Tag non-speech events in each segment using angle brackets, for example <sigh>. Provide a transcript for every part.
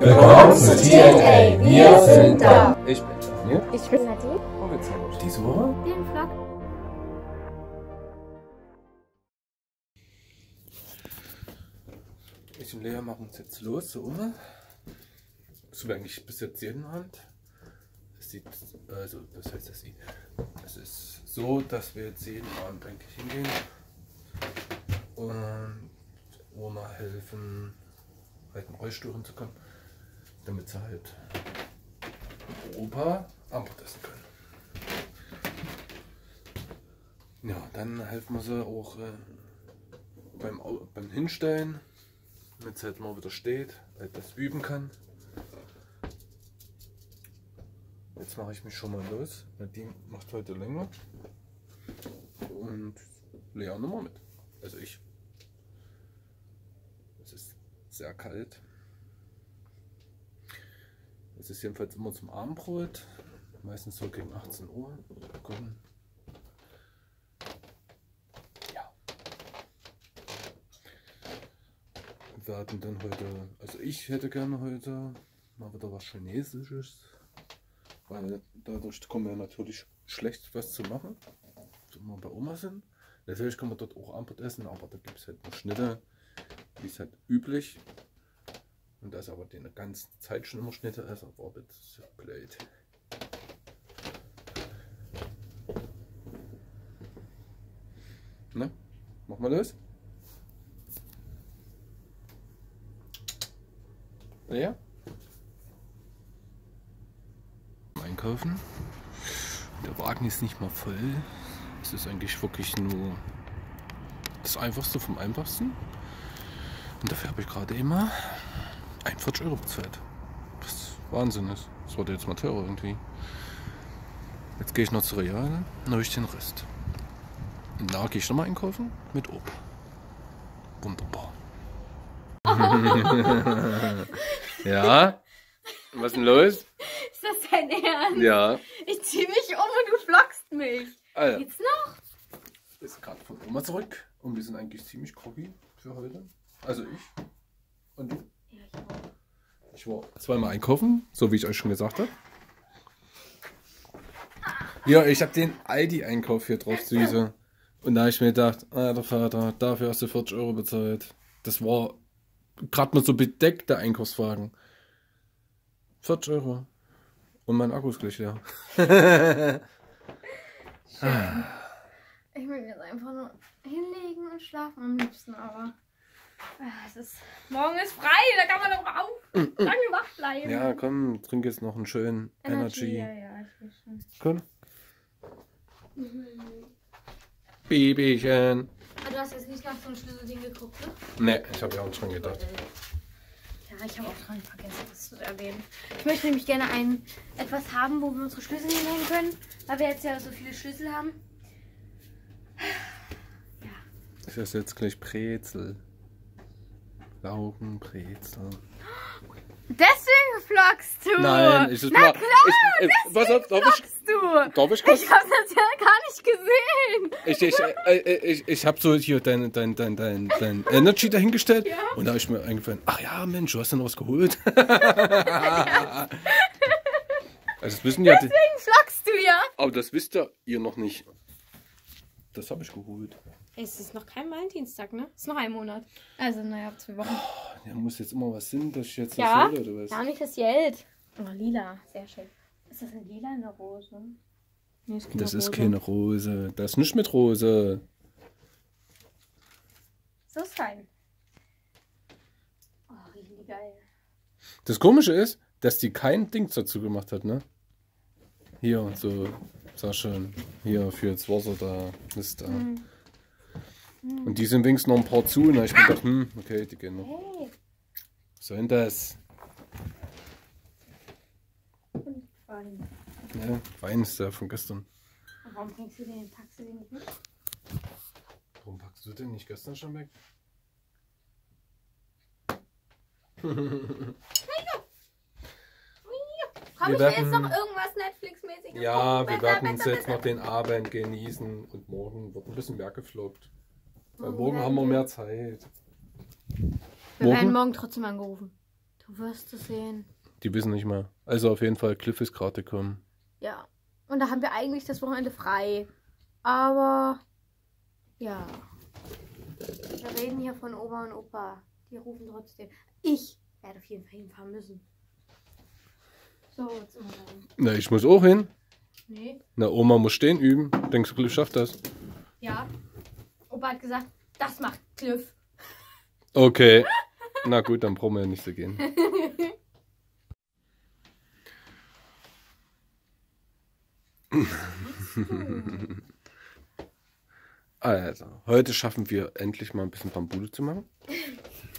Willkommen zu TNA. Wir sind da. Ich bin Daniel. Ich bin Nadine. Und wir zeigen euch diese Woche Den Vlog. Ich und Lea machen uns jetzt los, so um. So wie eigentlich bis jetzt jeden Abend. Es sieht, also, das heißt, es sieht. Es ist so, dass wir jetzt jeden Abend eigentlich hingehen und Oma helfen, halt in Rollstuhl hinzukommen, damit sie halt Opa Armbrot essen können. Ja, dann helfen wir sie auch äh, beim, beim Hinstellen, damit es halt mal wieder steht, halt das üben kann. Jetzt mache ich mich schon mal los. Nadine macht heute länger. Und Lea nochmal mit. Also ich. Es ist sehr kalt. Es ist jedenfalls immer zum Abendbrot. Meistens so gegen 18 Uhr. Gucken. Ja. Wir hatten dann heute, also ich hätte gerne heute mal wieder was Chinesisches. Weil dadurch kommen wir natürlich schlecht was zu machen. Wenn wir bei Oma sind. Natürlich kann man dort auch Abendbrot essen, aber da gibt es halt nur Schnitte, wie es halt üblich. Und das aber die ganze Zeit schon immer Schnitte ist, aber das ist ja blöd. Ne? Mach mal los. Ja. Einkaufen. Der Wagen ist nicht mal voll. Es ist eigentlich wirklich nur das Einfachste vom Einfachsten. Und dafür habe ich gerade immer 41 Euro bezahlt. Was Wahnsinn ist. Das wurde jetzt mal teurer irgendwie. Jetzt gehe ich noch zu Real, dann habe ich den Rest. Und da gehe ich nochmal einkaufen mit Opa. Wunderbar. <laughs> ja? Was ist denn los? Ist das dein Ernst? Ja. Ich zieh mich um und du vloggst mich. Also, Geht's noch? ist gerade von Oma zurück und wir sind eigentlich ziemlich groggy für heute. Also ich und du. Ja, ich auch. Ich war zweimal einkaufen, so wie ich euch schon gesagt habe. Ja, ich habe den Aldi-Einkauf hier drauf, Süße. Und da habe ich mir gedacht, alter Vater, dafür hast du 40 Euro bezahlt. Das war gerade mal so bedeckt, der Einkaufswagen. 40 Euro. Und mein Akku ist gleich leer. <laughs> Ich will jetzt einfach nur hinlegen und schlafen am liebsten, aber. Ah, Es ist, morgen ist frei, da kann man doch auch lange wach bleiben. Ja, komm, trink jetzt noch einen schönen Energy. Ja, ja, ich will schon. Komm. Babychen. Aber du hast jetzt nicht nach so einem Schlüsselding geguckt, ne? Ne, ich habe ja auch dran gedacht. Ja, ich habe auch dran vergessen, das zu erwähnen. Ich möchte nämlich gerne ein etwas haben, wo wir unsere Schlüssel hinhängen können, weil wir jetzt ja so viele Schlüssel haben. Ja. Ich esse jetzt gleich Brezel. Laugenbrezel. Deswegen vloggst du! Nein, ich Na klar, ich, ich, was, darf, darf ich, vloggst du! darf ich Ich kurz? hab's das ja gar nicht gesehen! Ich, ich, äh, äh, ich, ich habe so hier dein, dein, dein, dein, dein Energy dahingestellt Ja. und da habe ich mir eingefallen, ach ja, Mensch, du hast ja noch was geholt. <laughs> also das wissen ja, die, Deswegen vloggst du ja! aber das wisst ja ihr noch nicht. Das habe ich geholt. Es ist noch kein Valentinstag, ne? Es ist noch ein Monat. Also, naja, zwei Wochen. Ja, muss jetzt immer was sein, dass ich jetzt Ja. das hole, oder was? Ja, nicht das Geld. Oh, lila. Sehr schön. Ist das ein lila in der Rose? Nee, ist Das ist Rose. keine Rose. Das ist nicht mit Rose. So ist fein. Oh, riechen die geil. Das Komische ist, dass die kein Ding dazu gemacht hat, ne? Hier, so, sag schon, hier für das Wasser da, ist da. Hm. Und die sind wenigstens noch ein paar zu. Und hab ich mir gedacht, hm, okay, die gehen noch. Hey. Was soll denn das? Und Wein. Ja, Wein ist der von gestern. Und Warum bringst du den im Taxi den nicht mit? Warum packst du den nicht gestern schon weg? Komm, Wir ich will jetzt werden- noch irgendwas Netflix-mäßiges Ja, wir werden uns jetzt noch den Abend genießen und morgen wird ein bisschen mehr gefloggt. Weil Morgen morgen haben wir mehr Zeit. Wir werden morgen? morgen trotzdem angerufen. Du wirst es sehen. Die wissen nicht mal. Also auf jeden Fall, Cliff ist gerade gekommen. Ja. Und da haben wir eigentlich das Wochenende frei. Aber ja. Wir reden hier von Oma und Opa. Die rufen trotzdem. Ich werde auf jeden Fall hinfahren müssen. So, jetzt wir rein. Na, ich muss auch hin. Nee. Na, Oma muss stehen üben. Denkst du, Cliff schafft das? Ja. Opa hat gesagt, das macht Cliff. Okay. Na gut, dann brauchen wir ja nicht so gehen. Also, heute schaffen wir endlich mal ein bisschen Bambude zu machen.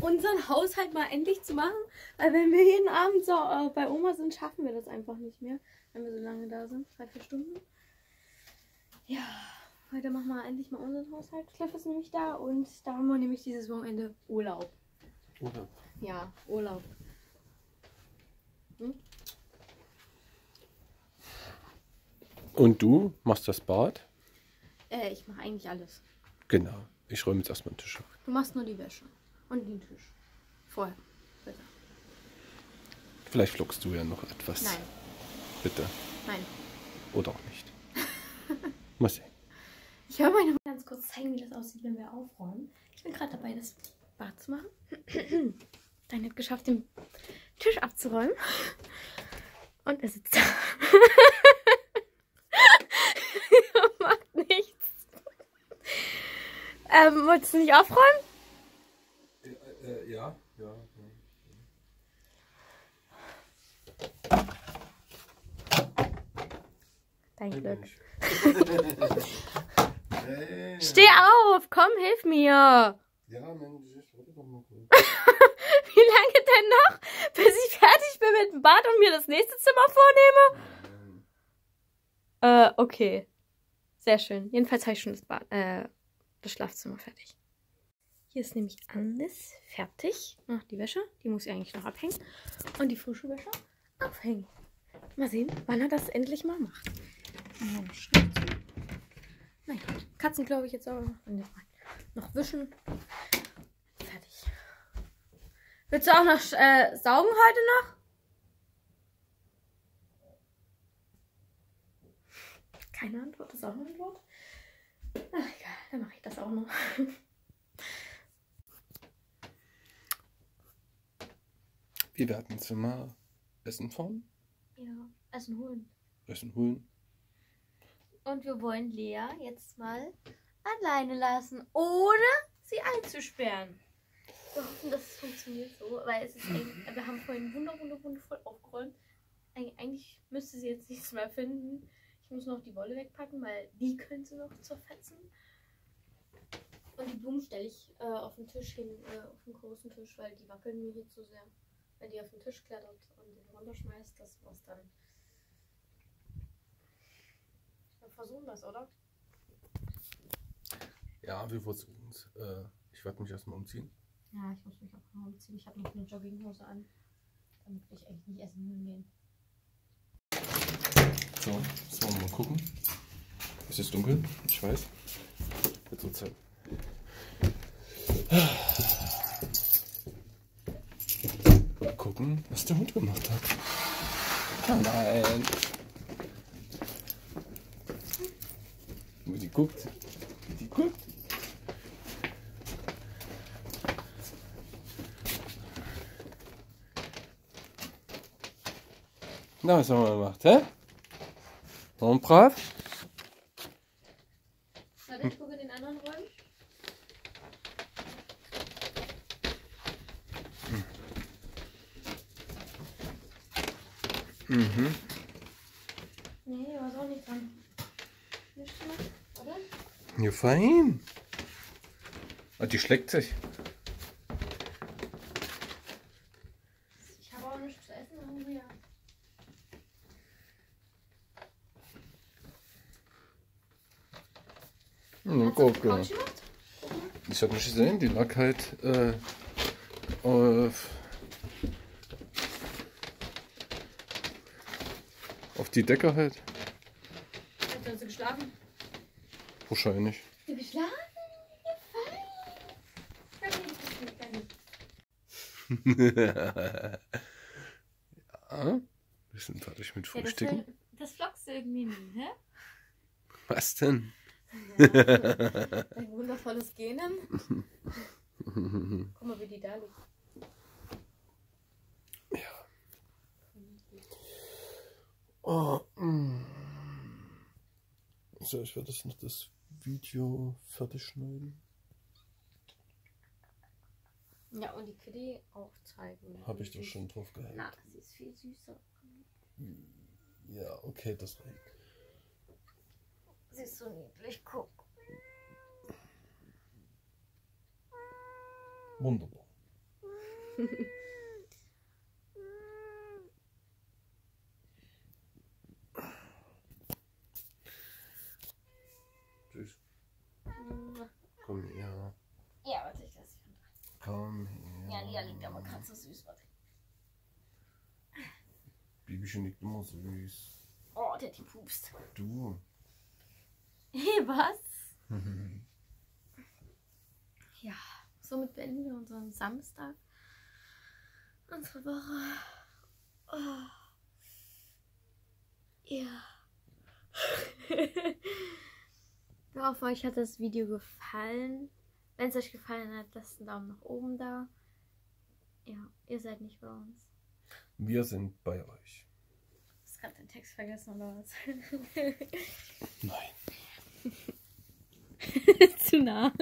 Unseren Haushalt mal endlich zu machen. Weil wenn wir jeden Abend so äh, bei Oma sind, schaffen wir das einfach nicht mehr. Wenn wir so lange da sind. Drei, vier Stunden. Ja. Heute machen wir endlich mal unseren Haushalt. Cliff ist nämlich da und da haben wir nämlich dieses Wochenende Urlaub. Oder? Ja, Urlaub. Und du machst das Bad? Äh, ich mache eigentlich alles. Genau. Ich räume jetzt erstmal den Tisch auf. Du machst nur die Wäsche. Und den Tisch. Vorher. Bitte. Vielleicht vloggst du ja noch etwas. Nein, Bitte. nein. Oder auch nicht. <laughs> Mal sehen. Ich will mal ganz kurz zeigen, wie das aussieht, wenn wir aufräumen. Ich bin gerade dabei, das Bad zu machen. <clears throat> Dann hat geschafft, den Tisch abzuräumen. Und er sitzt da. er <laughs> macht nichts. Ähm, wolltest du nicht aufräumen? ja, ja. Dein Glück. <laughs> Steh auf, komm, hilf mir. Ja, Mensch, warte doch mal kurz. <laughs> Wie lange denn noch, bis ich fertig bin mit dem Bad und mir das nächste Zimmer vornehme? Äh, okay. Sehr schön. Jedenfalls habe ich schon das, Bad, äh, das Schlafzimmer fertig. Hier ist nämlich alles fertig. Ach, die Wäsche, die muss ich eigentlich noch abhängen. Und die frische Wäsche aufhängen. Mal sehen, wann er das endlich mal macht. Schritt zu. Nein, Katzen glaube ich jetzt aber noch. Wischen. Fertig. Willst du auch noch äh, saugen heute noch? Keine Antwort, ist auch eine Antwort. Ach egal, dann mache ich das auch noch. Wir werden Zimmer Essen fahren. Ja, Essen holen. Essen holen. Und wir wollen Lea jetzt mal alleine lassen, ohne sie einzusperren. Wir hoffen, dass es funktioniert so, weil es ist eigentlich, wir haben vorhin wunder, wunder, wundervoll aufgeräumt. Eig eigentlich müsste sie jetzt nichts mehr finden. Ich muss noch die Wolle wegpacken, weil die könnte noch zerfetzen. Und die Blumen stelle ich äh, auf den Tisch hin, äh, auf den großen Tisch, weil die wackeln mir hier zu sehr. Wenn die auf den Tisch klettert und runterschmeißt, das war's dann. Wir versuchen das, oder? Ja, wir versuchen es. Äh, ich werde mich erstmal umziehen. Ja, ich muss mich auch noch umziehen. Ich habe noch eine Jogginghose an. Damit will ich eigentlich nicht essen holen gehen. So, jetzt wollen wir mal gucken. Es ist dunkel, ich weiß. Wird so Zeit. Mal gucken, was der Hund gemacht hat. Ah, nein. Wie die guckt. Wie die guckt. Na, was haben wir gemacht, hä? Und brav? Warte, ich gucke in den anderen Räumen. Mhm. Ja, fein. Ah, die schlägt sich. Ich habe auch nichts zu essen. haben wir ja. Na, guck. gemacht? Ich hab nicht gesehen, die lag halt äh, auf, auf die Decke halt. Hast du geschlafen? Wahrscheinlich. Ich. <laughs> ja, wir sind fertig mit Ja, das, Frühstücken. das vlogst du irgendwie nie, hä? Was denn? Ein wundervolles Genen. Guck mal, wie die da liegt. Ja. Oh, mm. So, ich werde jetzt noch das Video fertig schneiden. Ja, und die Kitty auch zeigen. Habe ich doch schon drauf gehalten. Na, sie ist viel süßer. Ja, okay, das reicht. Sie ist so niedlich, guck. Wunderbar. <laughs> Tschüss. Komm her. Ja, warte, ich lasse dich runter. Komm her. Ja, Lia liegt aber gerade so süß, warte. Bibichen liegt immer süß. Oh, der die pupst. Du. Hey, was? <laughs> Ja, somit beenden wir unseren Samstag. Unsere Woche. Oh. Ja. <laughs> Wir hoffen, euch hat das Video gefallen. Wenn es euch gefallen hat, lasst einen Daumen nach oben da. Ja, ihr seid nicht bei uns. Wir sind bei euch. Hast gerade den Text vergessen oder was? Nein. <laughs> Zu nah.